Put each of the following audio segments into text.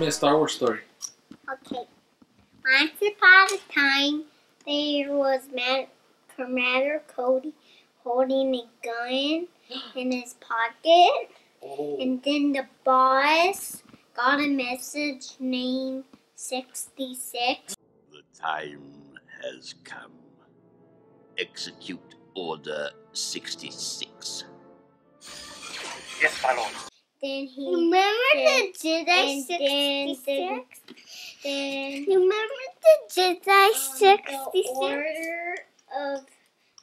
tell me a Star Wars story. Okay. Once upon a time, there was Man- Commander Cody holding a gun in his pocket. Oh. And then the boss got a message named 66. The time has come. Execute Order 66. Yes, my lord. Then he. Remember then- the Jedi and then, 66? then Remember the Jedi um, 66? the order of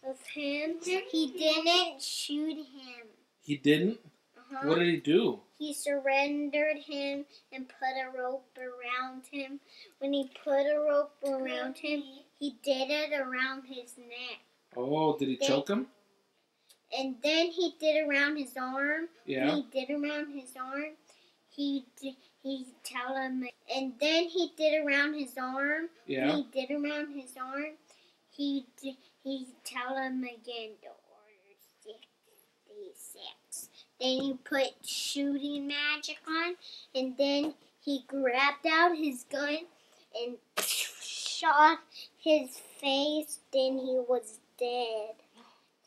of him, he didn't shoot him. He didn't? Uh-huh. What did he do? He surrendered him and put a rope around him. When he put a rope around him, he did it around his neck. Oh, did he They- choke him? And then he did around his arm. Yeah. He did around his arm. He he tell him, and then he did around his arm. Yeah. He did around his arm. He he tell him again to order sixty six. Then he put shooting magic on, and then he grabbed out his gun and shot his face. Then he was dead.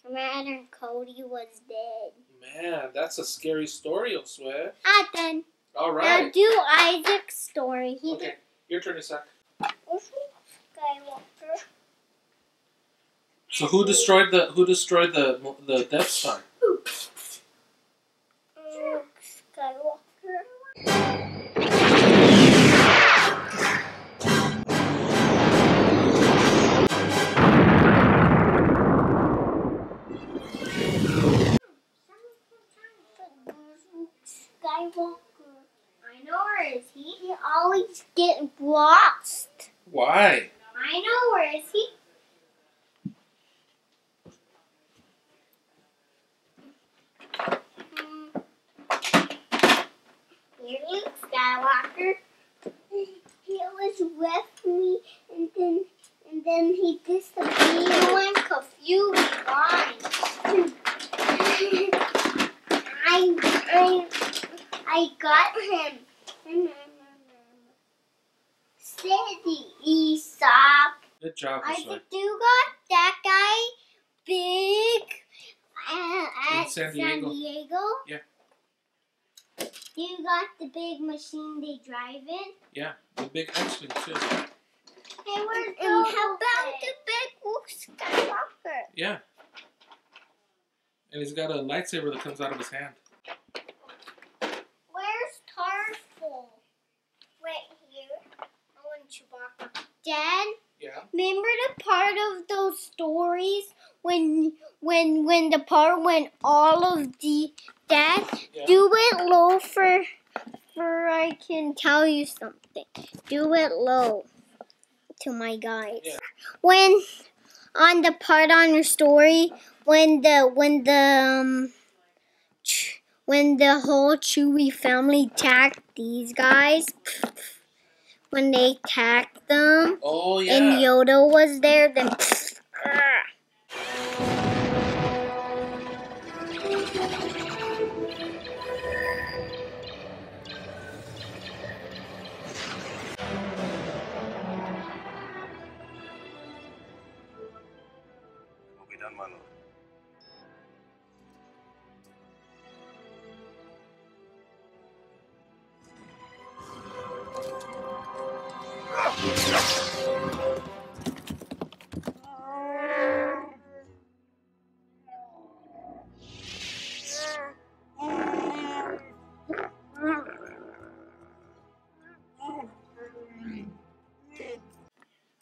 Commander Cody was dead. Man, that's a scary story, I swear. Ah, done. All right. Now do Isaac's story. He Okay, your turn, Isaac. Skywalker. So who destroyed the who destroyed the the Death Star? Luke Skywalker. Skywalker. Always getting lost. Why? I know where is he? Hmm. Here, Luke Skywalker. He was with me, and then and then he disappeared. Went confused. Why? I I I got him. Steady, Aesop. Good job, I Isaac. think you got that guy big uh, at San Diego. Diego. Yeah. You got the big machine they drive in. Yeah, the big X-wing too. Hey, where's And how about the the big Luke Skywalker? Yeah. And he's got a lightsaber that comes out of his hand. Where's Tarfful? Right here. I want Chewbacca. Dad, Yeah. remember the part of those stories when when when the part when all of the dad Yeah. do it low for for I can tell you something. Do it low to my guys. Yeah. When on the part on your story when the when the um, when the whole Chewy family attacked these guys when they attacked them Oh yeah. and Yoda was there then ah.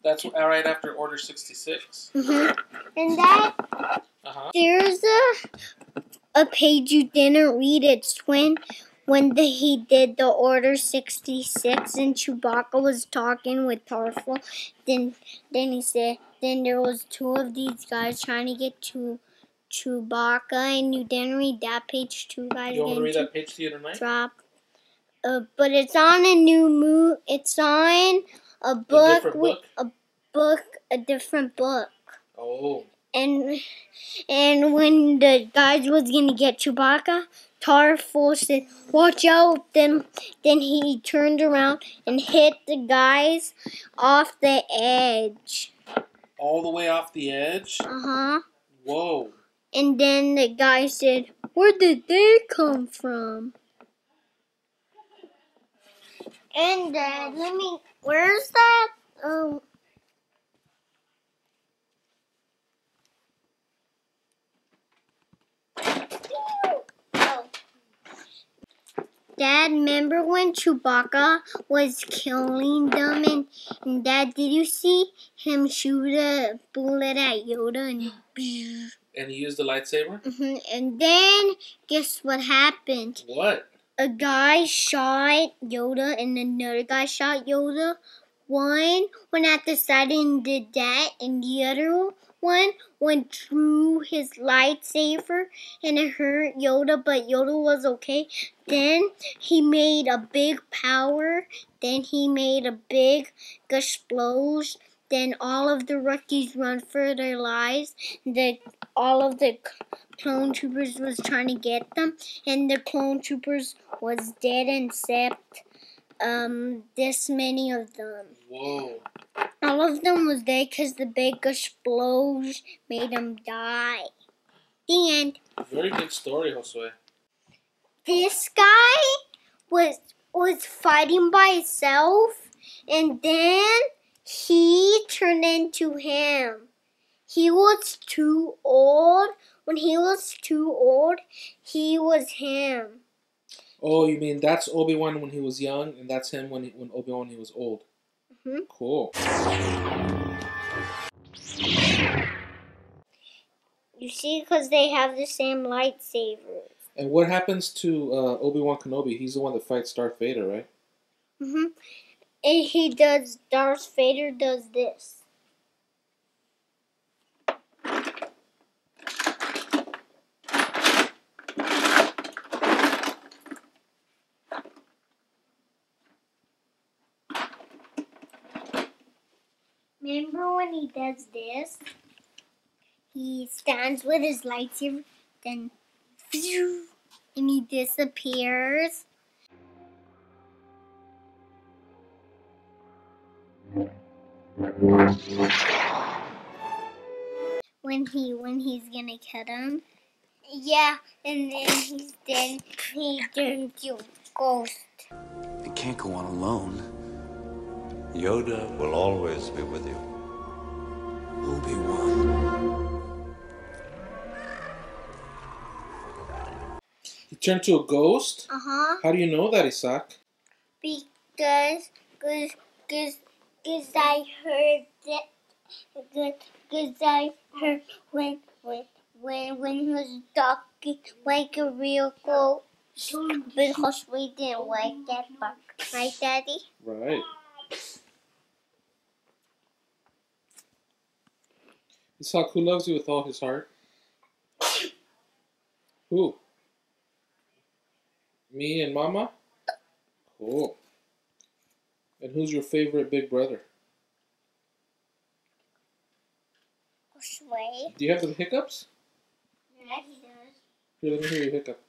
That's all right after Order sixty six. Mhm. and that Uh huh. there's a a page you didn't read. It's when when the, he did the Order sixty six and Chewbacca was talking with Tarfful. Then then he said then there was two of these guys trying to get to Chewbacca, and you didn't read that page. Two guys You want to read that page to you tonight? drop. Uh, but it's on a new move. It's on a book different with book? a book, a different book. Oh. And and when the guys was gonna get Chewbacca, Tarfful said, "Watch out!" Then, then he turned around and hit the guys off the edge. All the way off the edge. Uh huh. Whoa. And then the guy said, "Where did they come from?" And uh, let me. Where's that? Um. Dad, remember when Chewbacca was killing them and, and Dad, did you see him shoot a bullet at Yoda and And he used the lightsaber. hmm And then guess what happened? What? A guy shot Yoda and another guy shot Yoda. One went at the side and did that, and the other one went through his lightsaber and it hurt Yoda, but Yoda was okay. Then he made a big power. Then he made a big explosion. Then all of the rookies run for their lives. The all of the clone troopers was trying to get them, and the clone troopers was dead except um this many of them. Whoa. All of them was dead because the big explosion made them die. The end. Very good story, Josue. This guy was was fighting by himself, and then he turned into him. He was too old. When he was too old, he was him. Oh, you mean that's Obi Wan when he was young, and that's him when he, when Obi Wan he was old. Mhm. Cool. You see, because they have the same lightsabers. And what happens to uh, Obi Wan Kenobi? He's the one that fights Darth Vader, right? hmm And he does. Darth Vader does this. Remember when he does this? He stands with his lightsaber, then and he disappears. when he when he's gonna cut him. Yeah, and then he's dead. He turns to a ghost. You can't go on alone. Yoda will always be with you. Obi-Wan. He turned to a ghost. Uh huh. How do you know that, Isaac? Because, cause, cause, cause I heard that. Cause, cause I heard when, when, when, when he was talking like a real ghost. Because we didn't like that part, right, Daddy? Right. Isaac, who loves you with all his heart? Who? Me and Mama? Cool. And who's your favorite big brother? Sway. Do you have the hiccups? Yeah, he does. Here, let me hear your hiccup.